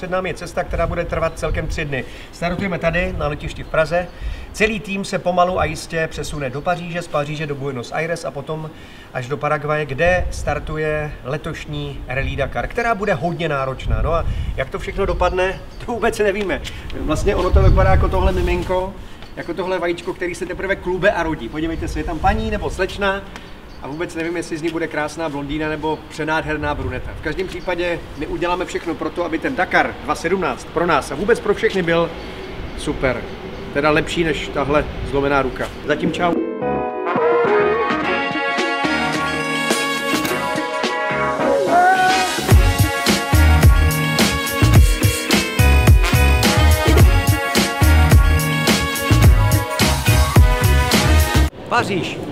Před námi je cesta, která bude trvat celkem tři dny. Startujeme tady na letišti v Praze. Celý tým se pomalu a jistě přesune do Paříže, z Paříže do Buenos Aires a potom až do Paraguaje, kde startuje letošní Rallye Dakar, která bude hodně náročná. No a jak to všechno dopadne, to vůbec nevíme. Vlastně ono to vypadá jako tohle miminko, jako tohle vajíčko, který se teprve klube a rodí. Podívejte se, je tam paní nebo slečna, a vůbec nevím, jestli z ní bude krásná blondýna nebo přenádherná bruneta. V každém případě my uděláme všechno pro to, aby ten Dakar 2017 pro nás a vůbec pro všechny byl super. Teda lepší než tahle zlomená ruka. Zatím čau. Paříž.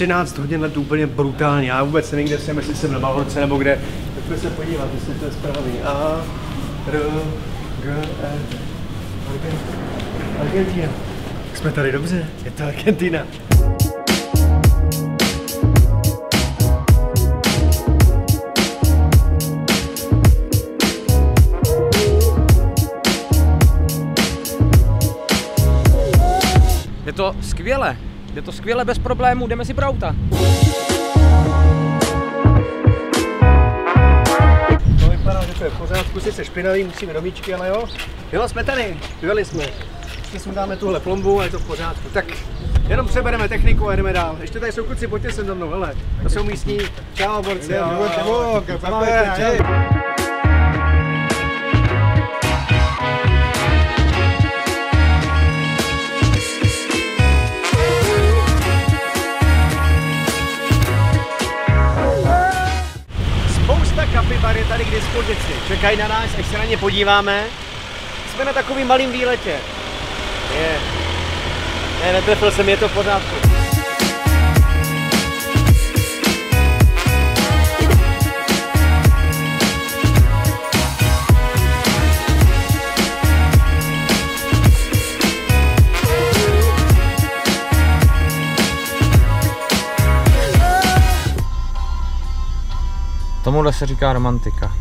Třináct hodin let úplně brutálně. Já vůbec nevím, kde jsem, jestli jsem na Balhorce nebo kde. Pojďme se podívat, jestli to je správný. A, R, G, E, Argen- Argentina. Jsme tady dobře, je to Argentina. Je to skvěle. Je to skvěle bez problémů, jdeme si pro auta. To vypadá, že to je v pořádku, sice špinavý, musíme do míčky, ale jo. Jo, jsme tady, vyjeli jsme. Ještě sundáme tuhle plombu a je to v pořádku. Tak jenom přebereme techniku a jdeme dál. Ještě tady jsou kluci, pojďte sem do mnou, hele. To jsou místní. Čau, borci. ahoj. Ahoj, čau. Spousta k dispozici. Čekají na nás, až se na ně podíváme. Jsme na takovým malým výletě. Je. Ne, netrefil jsem, je to v pořádku. Tomuhle se říká romantika.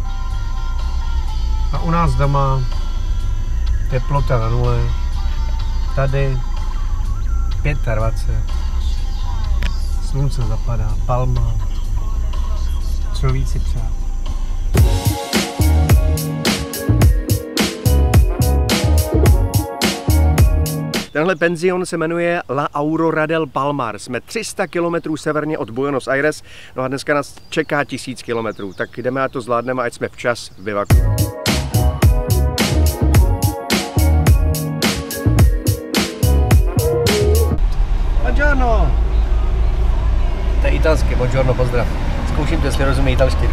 A u nás doma teplota na nule. Tady 25. Slunce zapadá, palma. Co víc si přát. Tenhle penzion se jmenuje La Aurora del Palmar. Jsme 300 km severně od Buenos Aires, no a dneska nás čeká 1000 km. Tak jdeme a to zvládneme, ať jsme včas v bivaku. Buongiorno! To je italské, buongiorno, pozdrav. Zkouším to, jestli rozumí italštinu.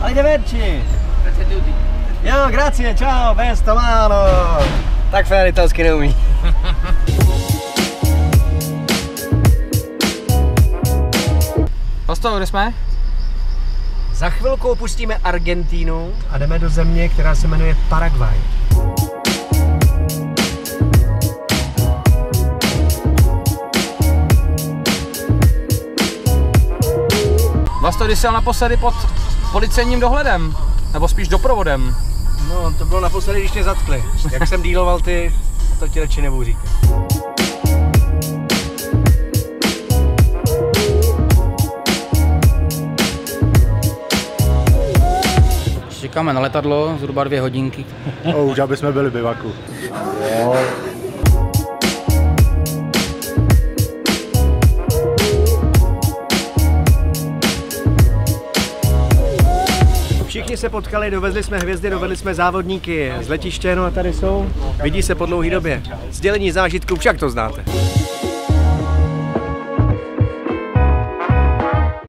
Arrivederci! Jo, grazie, ciao, besto, malo! Tak fér italsky neumí. Pasto, kde jsme? Za chvilku opustíme Argentínu a jdeme do země, která se jmenuje Paraguay. Když jsi jel naposledy pod policejním dohledem? Nebo spíš doprovodem? No, to bylo naposledy, když mě zatkli. Jak jsem díloval ty, to ti radši nebudu říkat. Čekáme na letadlo, zhruba dvě hodinky. No, už aby jsme byli bivaku. Všichni se potkali, dovezli jsme hvězdy, dovedli jsme závodníky z letiště, no a tady jsou. Vidí se po dlouhé době. Sdělení zážitků, však to znáte.